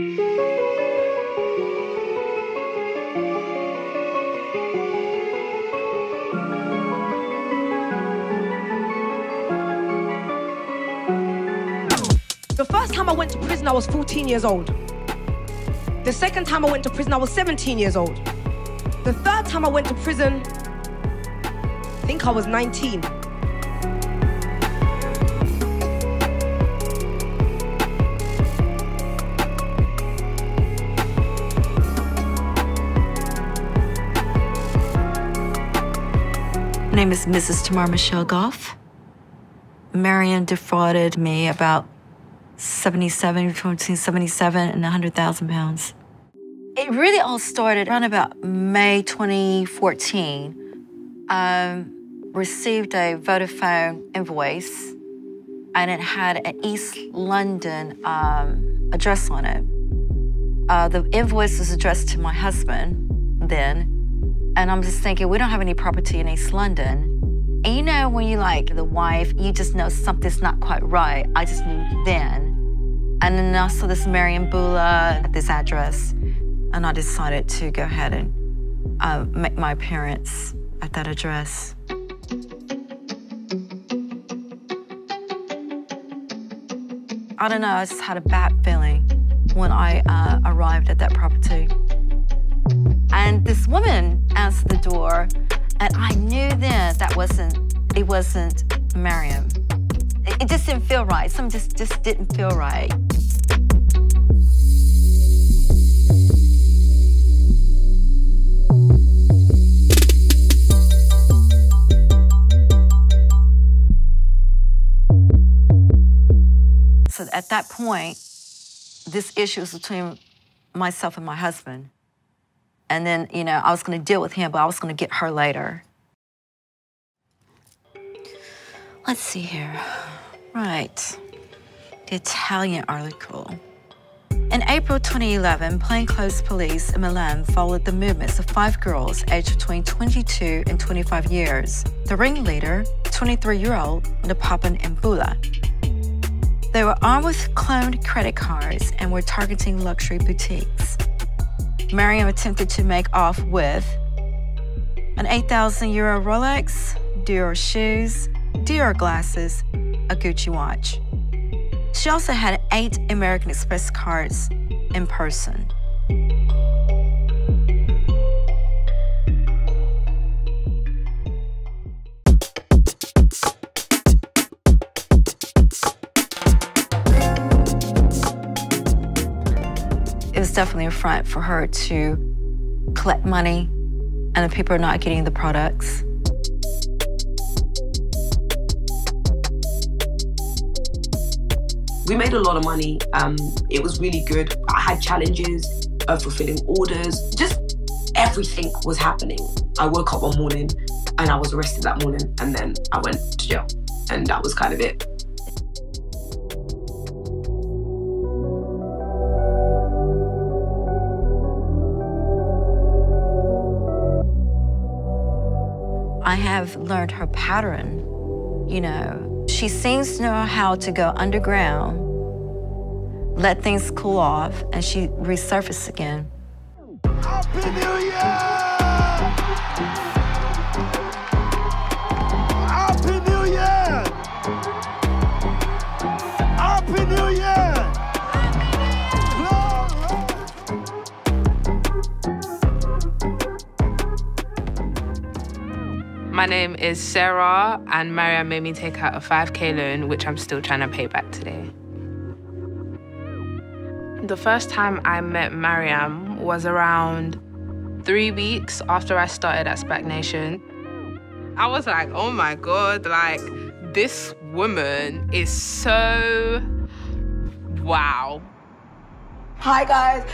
The first time I went to prison, I was 14 years old. The second time I went to prison, I was 17 years old. The third time I went to prison, I think I was 19. Name is Mrs. Tamar Michelle Goff. Mariam defrauded me about 77, between 77 and 100,000 pounds. It really all started around about May 2014. Um, received a Vodafone invoice, and it had an East London um, address on it. Uh, the invoice was addressed to my husband then, and I'm just thinking, we don't have any property in East London. And you know, when you like the wife, you just know something's not quite right. I just knew then. And then I saw this Mariam Mbula at this address, and I decided to go ahead and uh, make my appearance at that address. I don't know, I just had a bad feeling when I uh, arrived at that property. And this woman answered the door, and I knew then that wasn't, it wasn't Mariam. It, it just didn't feel right. Something just, just didn't feel right. So at that point, this issue was between myself and my husband. And then, you know, I was going to deal with him, but I was going to get her later. Let's see here. Right. The Italian article. In April 2011, plainclothes police in Milan followed the movements of five girls aged between 22 and 25 years. The ringleader, 23-year-old Napapan Mbula. They were armed with cloned credit cards and were targeting luxury boutiques. Mariam attempted to make off with an 8,000 euro Rolex, Dior shoes, Dior glasses, a Gucci watch. She also had eight American Express cards in person. It was definitely a front for her to collect money and the people are not getting the products. We made a lot of money. Um, it was really good. I had challenges of fulfilling orders. Just everything was happening. I woke up one morning and I was arrested that morning, and then I went to jail, and that was kind of it. I have learned her pattern. You know, she seems to know how to go underground, let things cool off, and she resurfaces again. Happy New Year! My name is Sarah, and Mariam made me take out a 5k loan, which I'm still trying to pay back today. The first time I met Mariam was around three weeks after I started at SPAC Nation. I was like, oh my God, like, this woman is so wow. Hi guys.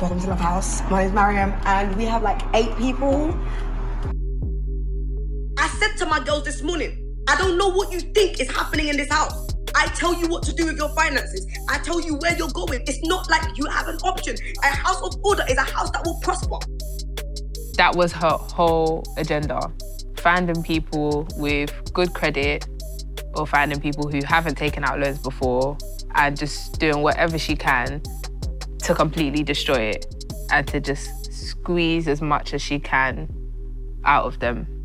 Welcome to Love House. My name's Mariam, and we have like eight people. Said to my girls this morning, I don't know what you think is happening in this house. I tell you what to do with your finances. I tell you where you're going. It's not like you have an option. A house of order is a house that will prosper. That was her whole agenda. Finding people with good credit or finding people who haven't taken out loans before and just doing whatever she can to completely destroy it and to just squeeze as much as she can out of them.